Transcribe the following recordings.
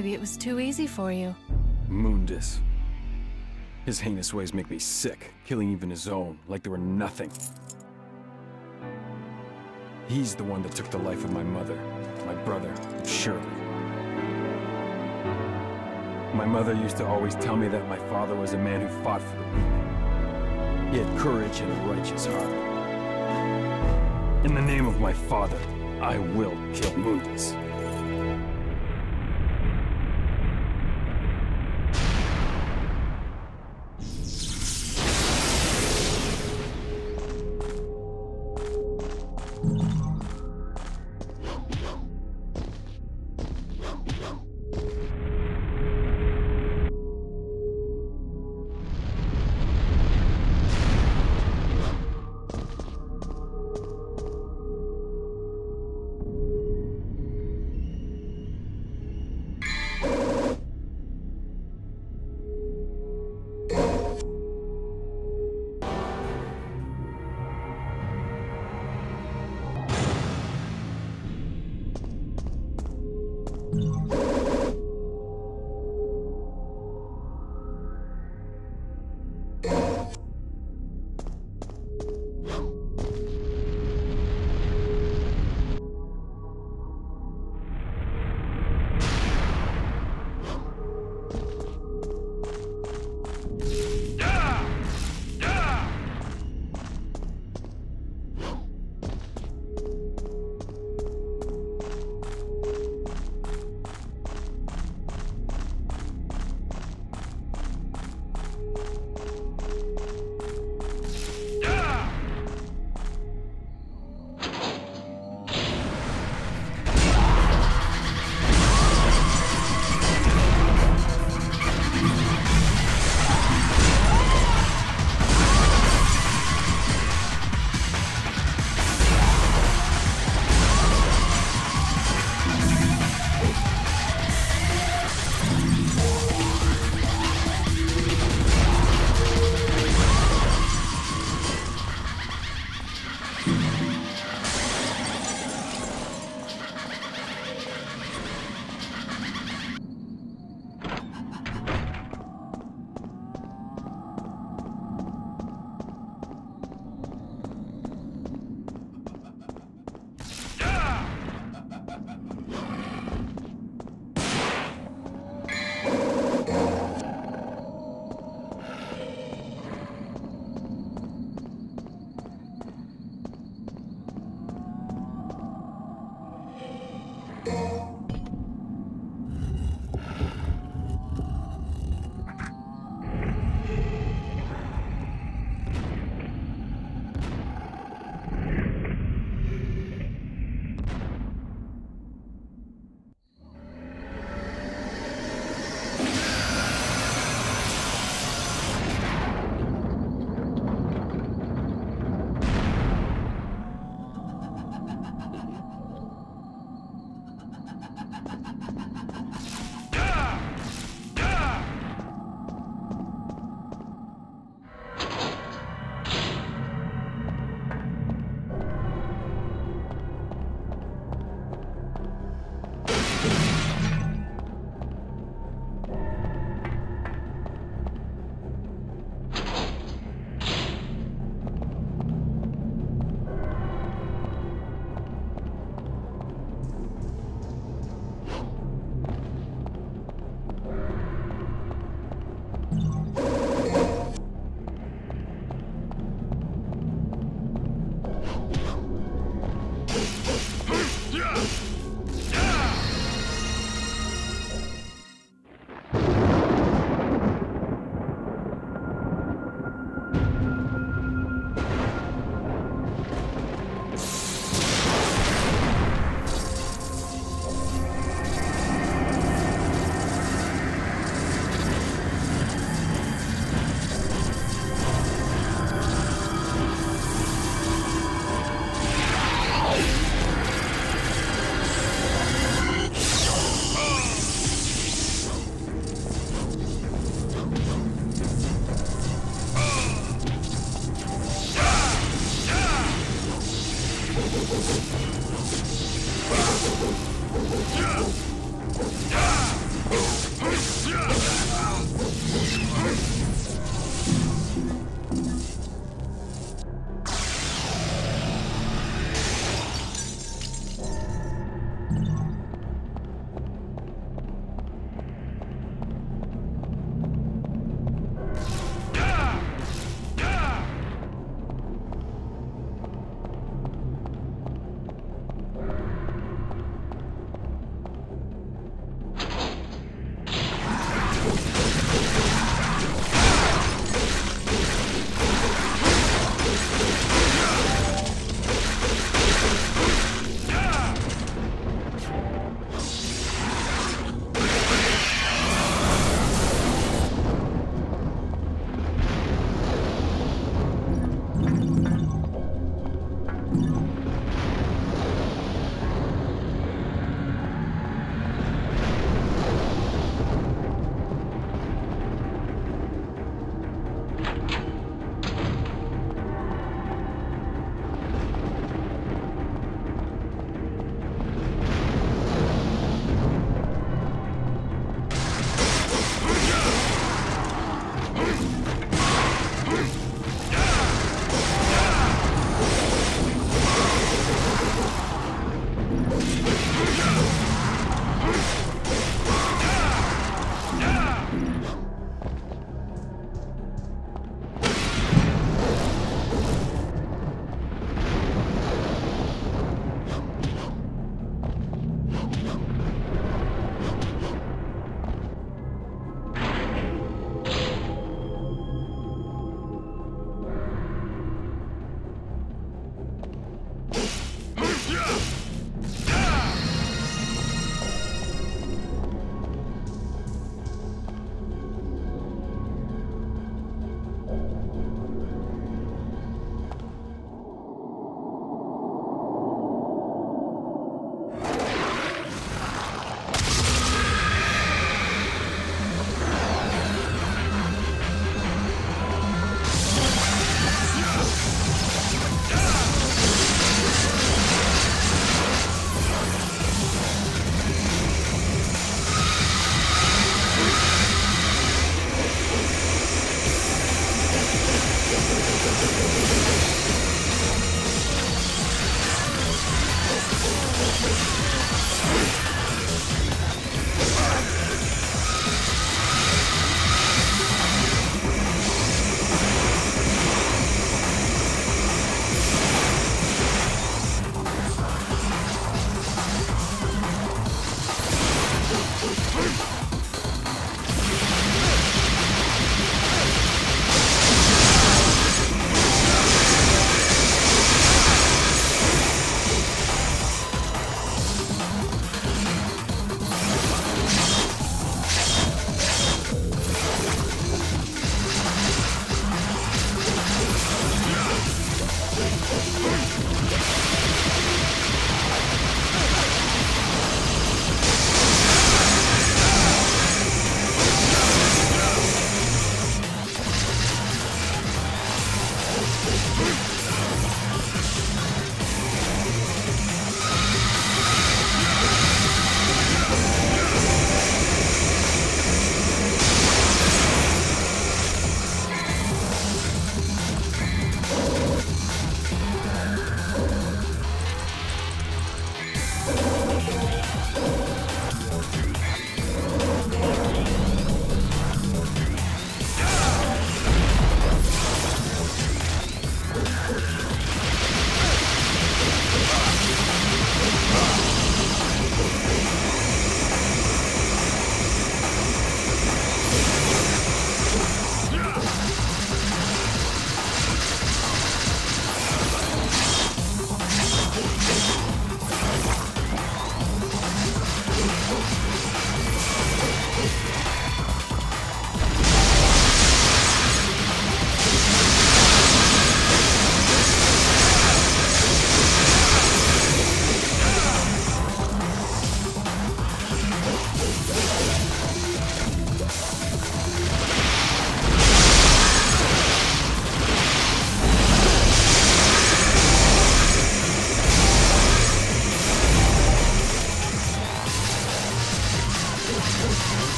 Maybe it was too easy for you. Mundus. His heinous ways make me sick, killing even his own, like they were nothing. He's the one that took the life of my mother, my brother, Shirley. My mother used to always tell me that my father was a man who fought for the weak. He had courage and a righteous heart. In the name of my father, I will kill Mundus.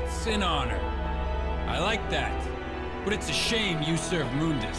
With guts and honor. I like that. But it's a shame you serve Mundus.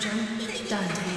Vergil, Dante,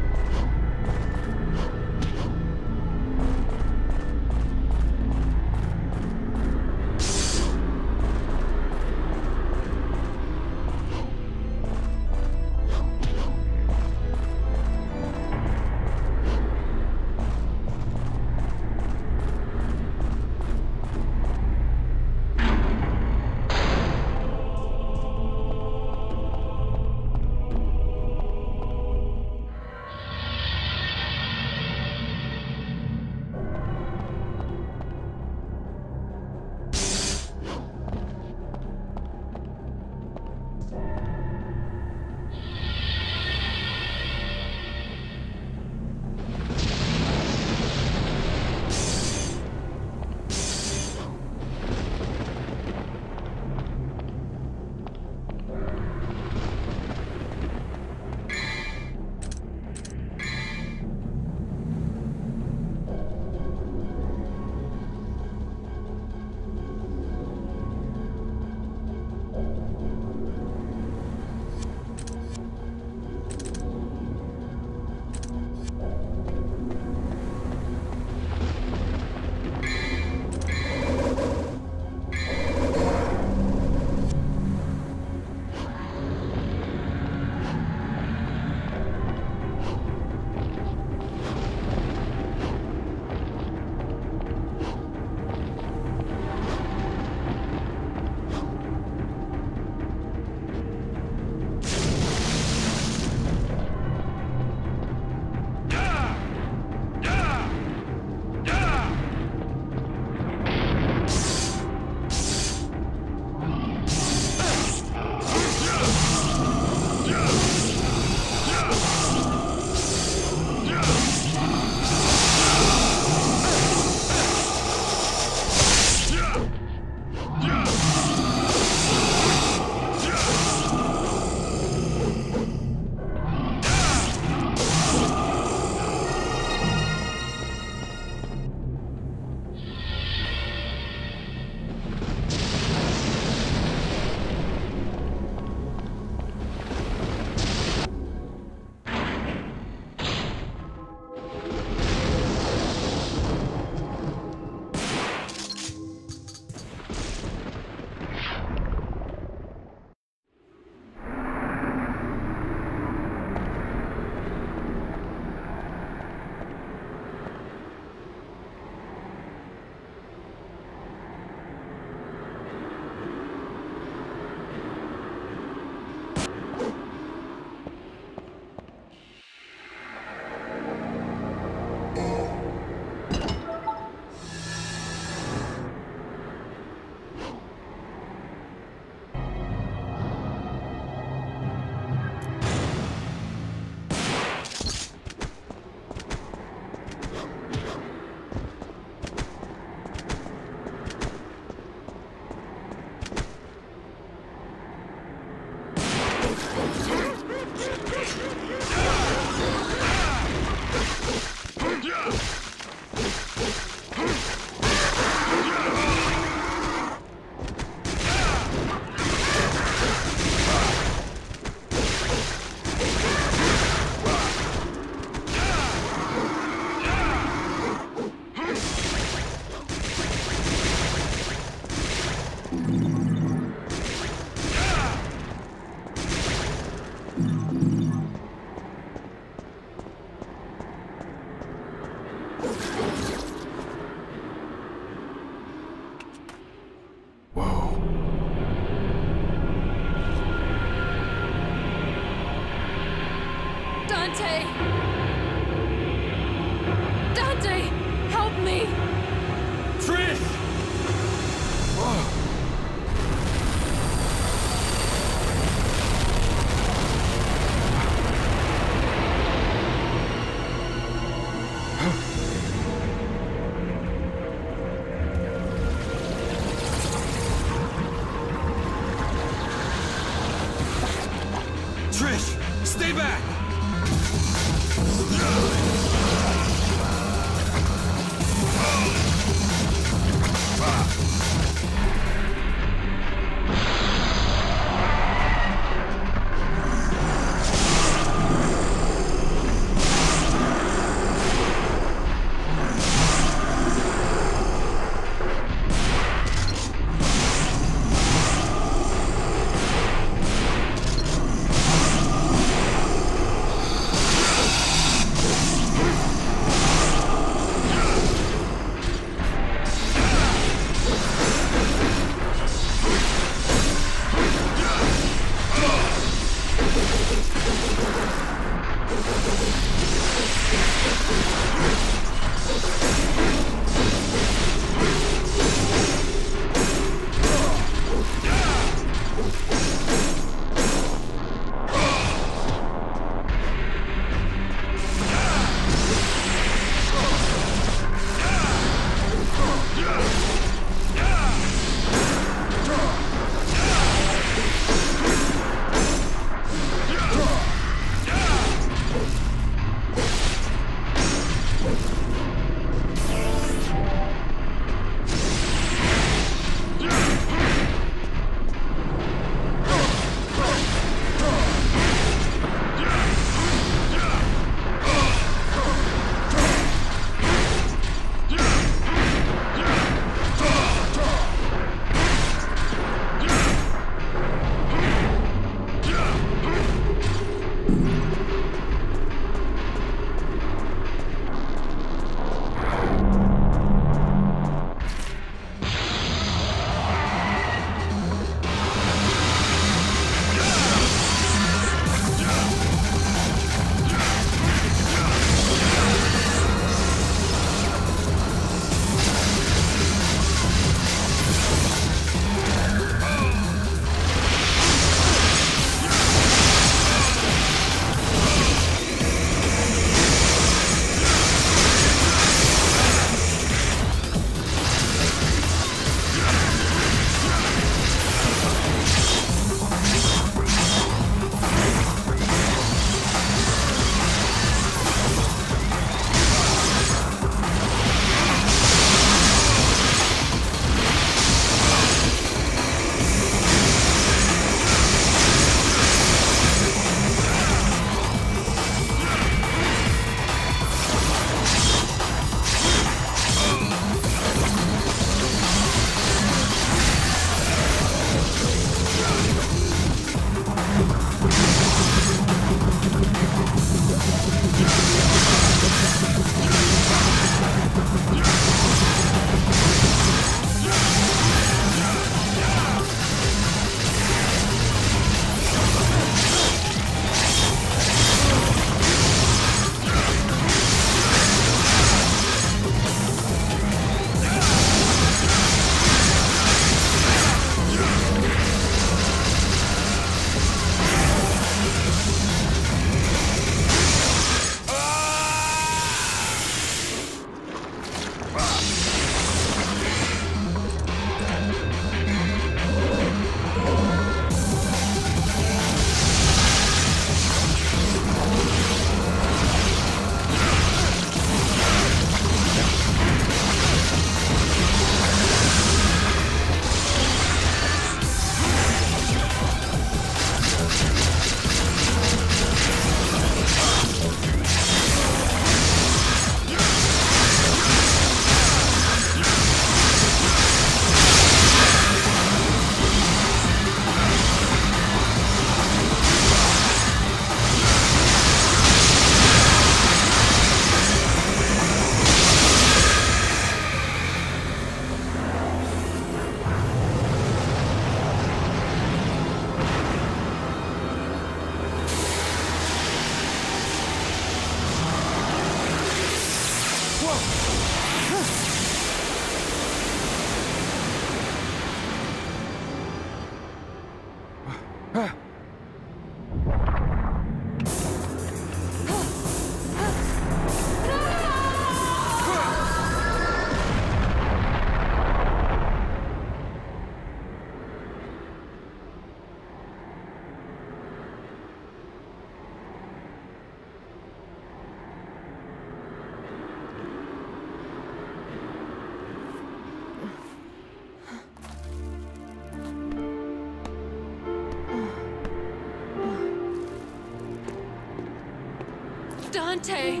Dante!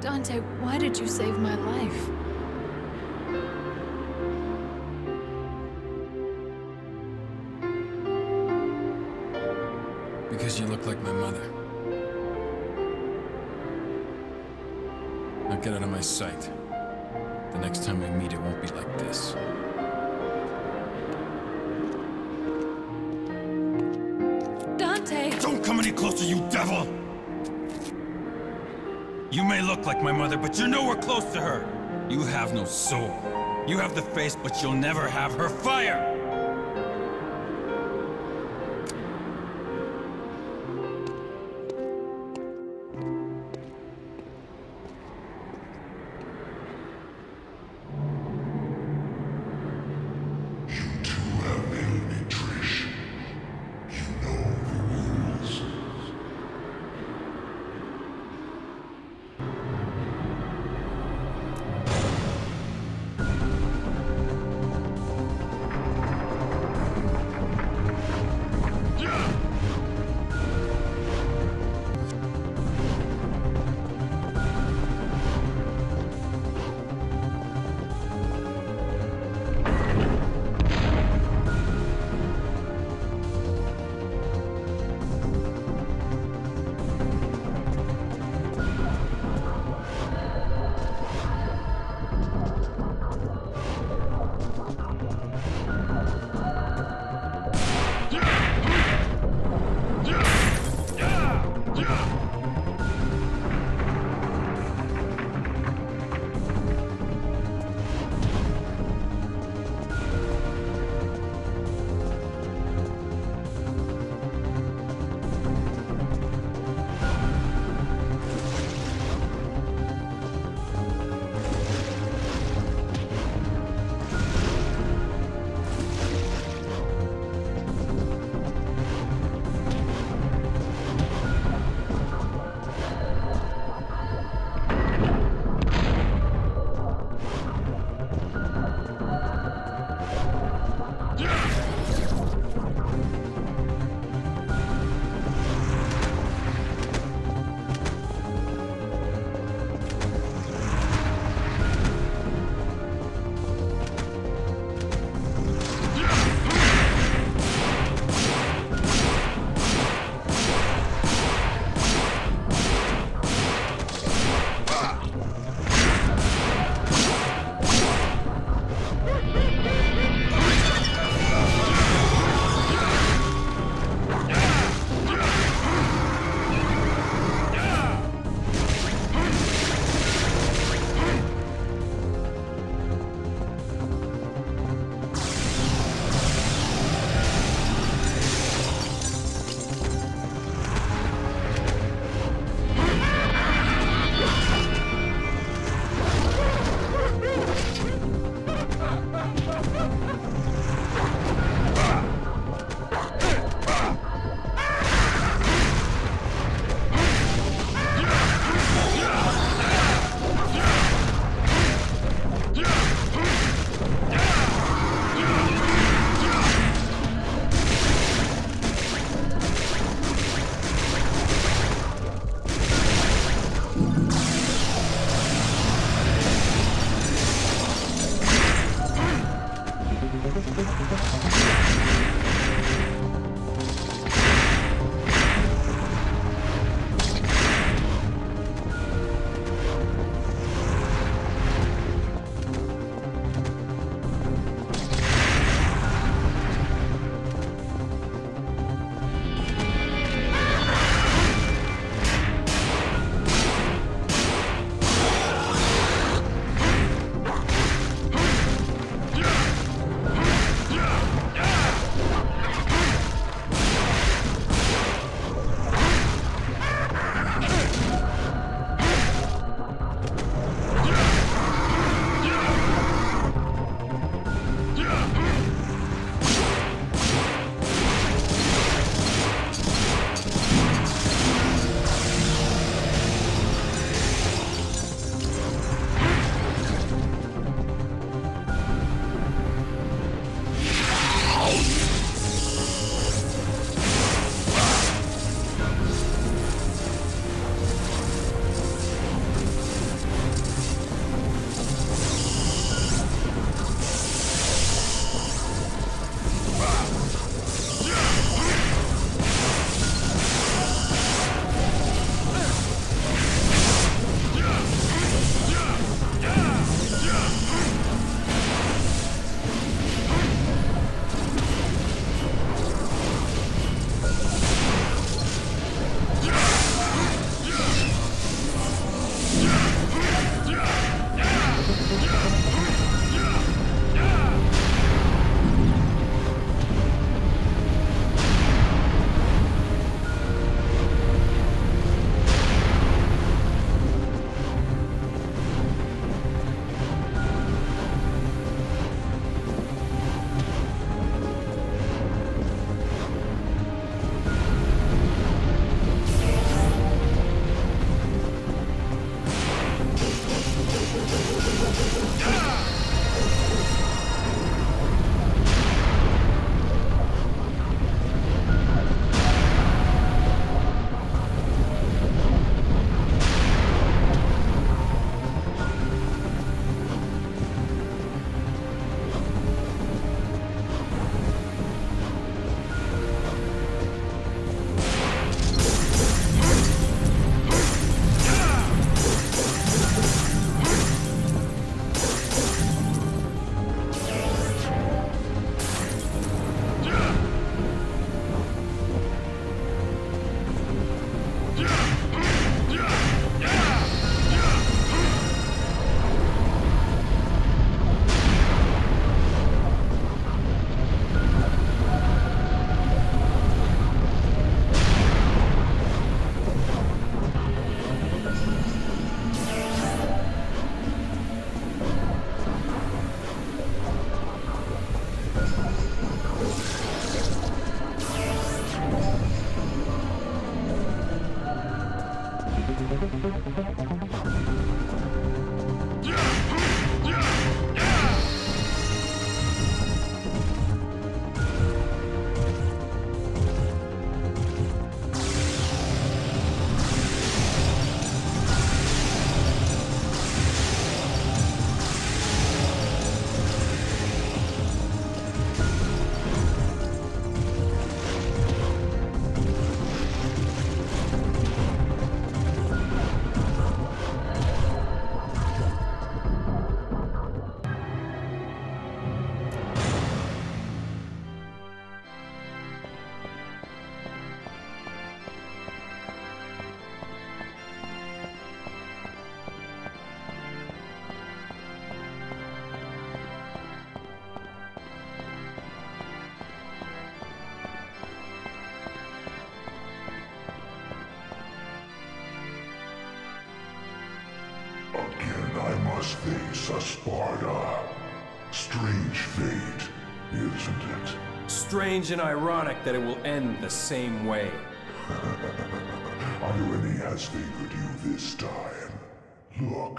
Dante, why did you save my life? Because you look like my mother. Now get out of my sight. The next time we meet, it won't be like this. Devil! You may look like my mother, but you're nowhere close to her. You have no soul. You have the face, but you'll never have her fire! Face a Sparda. Strange fate, isn't it? Strange and ironic that it will end the same way. Irony has favored you this time. Look,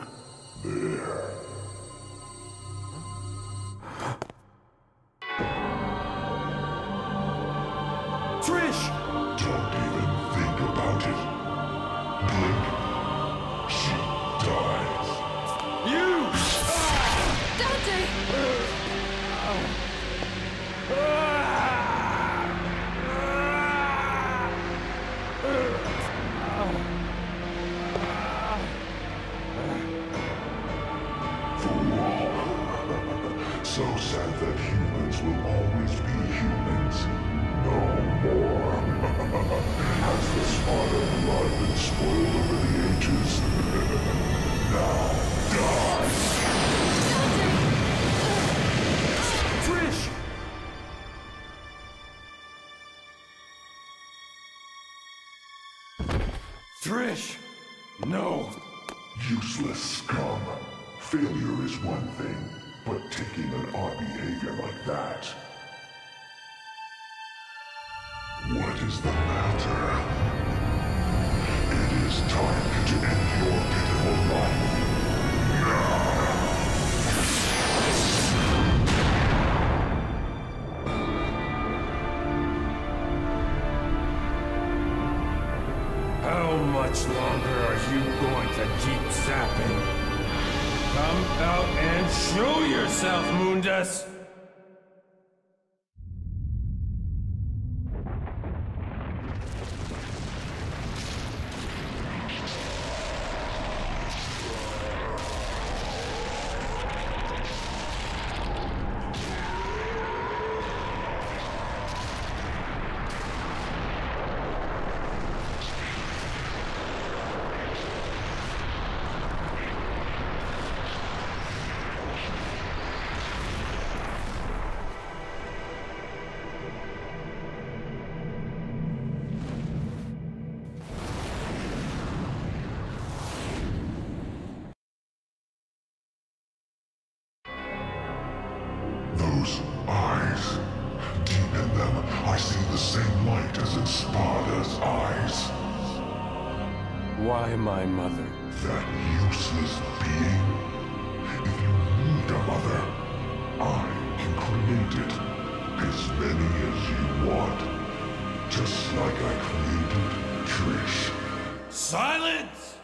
Those eyes. Deep in them, I see the same light as in Sparda's eyes. Why my mother? That useless being. If you need a mother, I can create it. As many as you want. Just like I created Trish. Silence!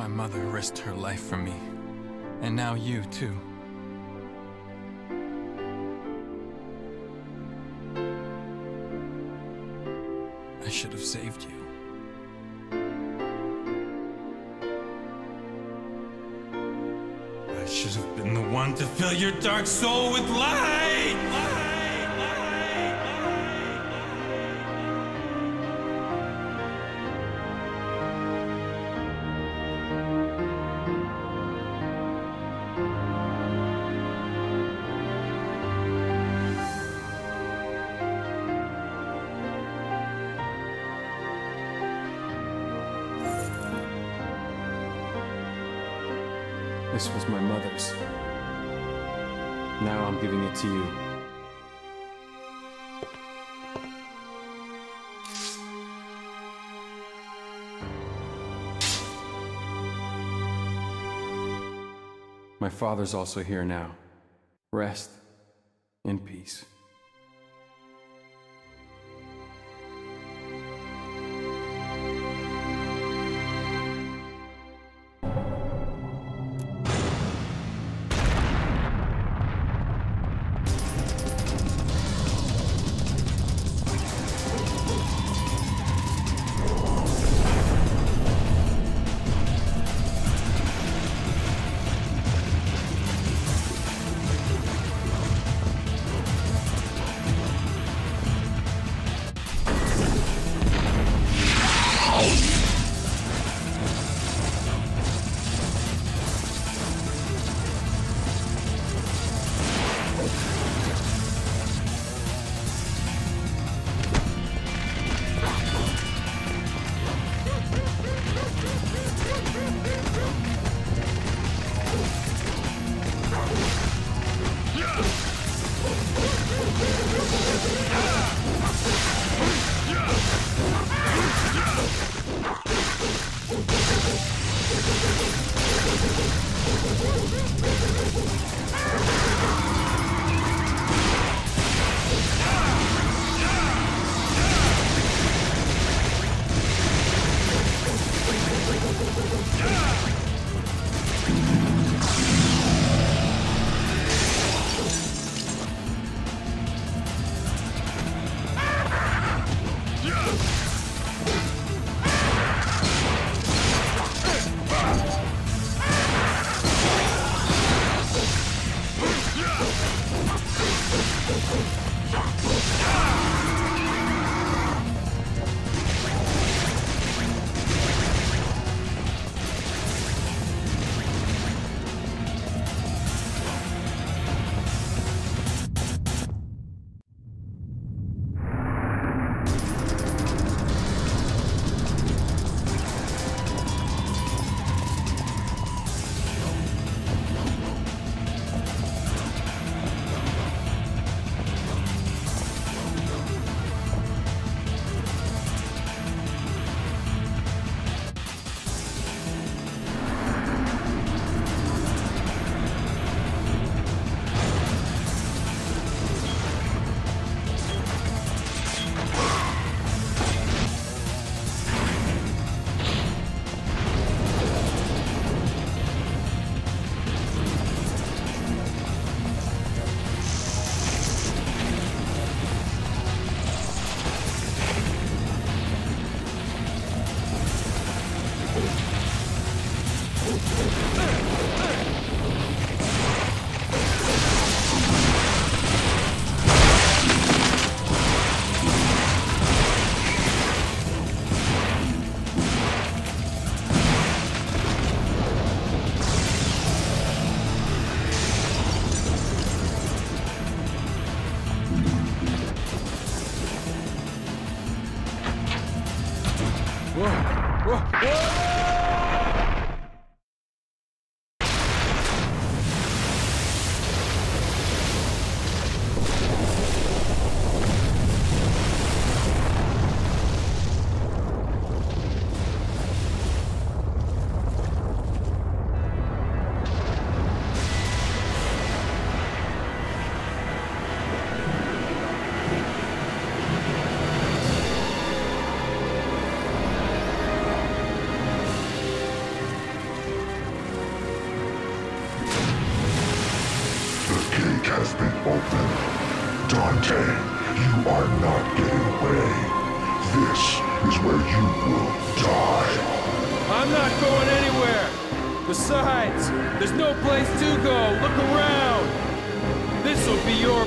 My mother risked her life for me. And now you, too. I should have saved you. I should have been the one to fill your dark soul with light! My father's also here now. Rest in peace.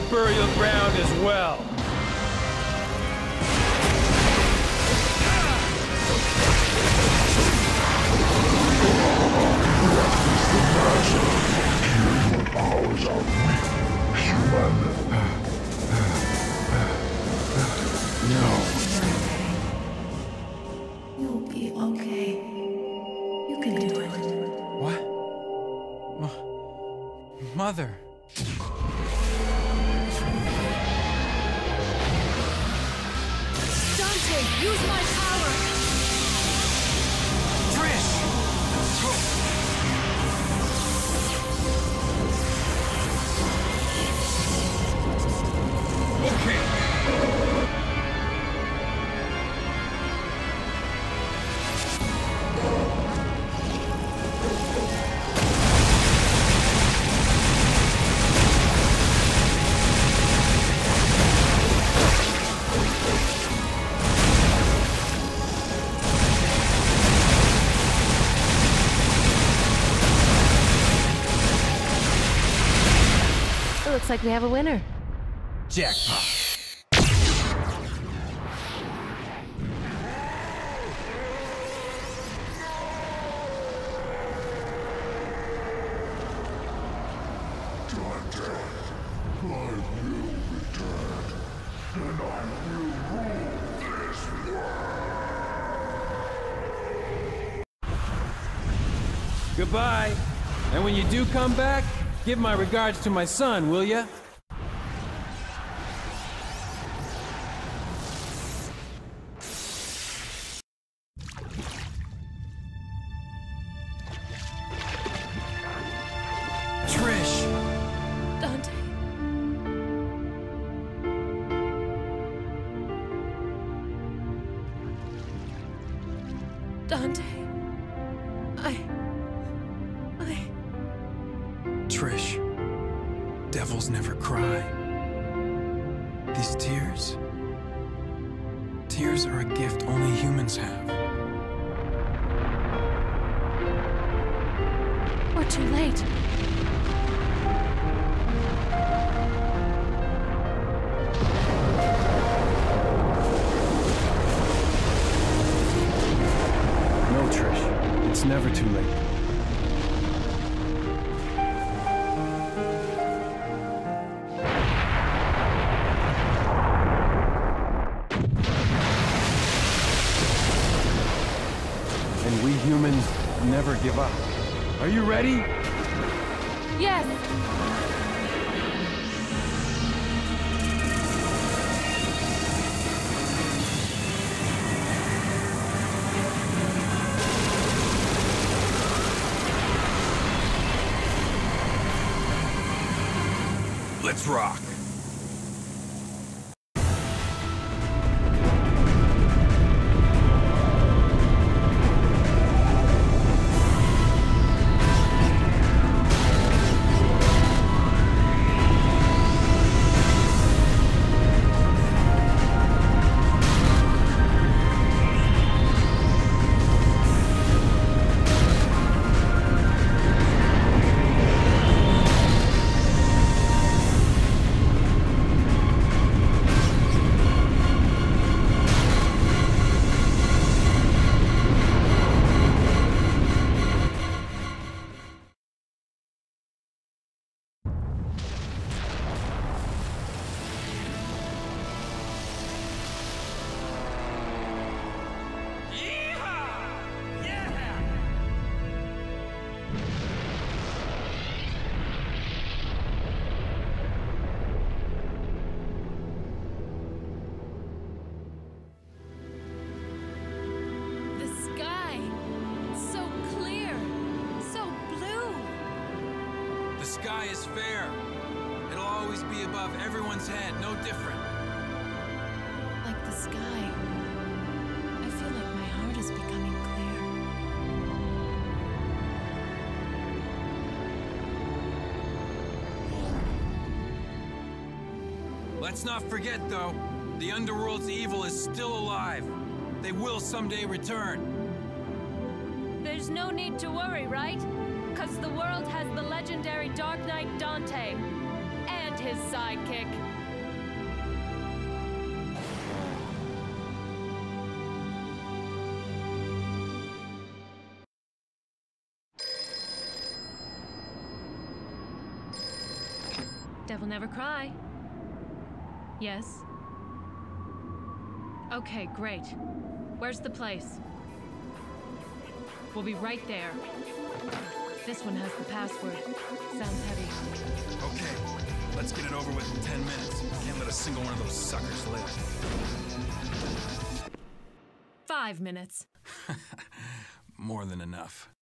burial ground as well. powers human. No. You'll be okay. You can do it. What? Mother. like we have a winner. Jackpot. Goodbye. And when you do come back, Give my regards to my son, will ya? Are you ready? Yes. Let's rock. Let's not forget, though, the Underworld's evil is still alive. They will someday return. There's no need to worry, right? Because the world has the legendary Dark Knight Dante and his sidekick. Devil never cry. Yes? Okay, great. Where's the place? We'll be right there. This one has the password. Sounds heavy. Okay, let's get it over with in 10 minutes. Can't let a single one of those suckers live. Five minutes. More than enough.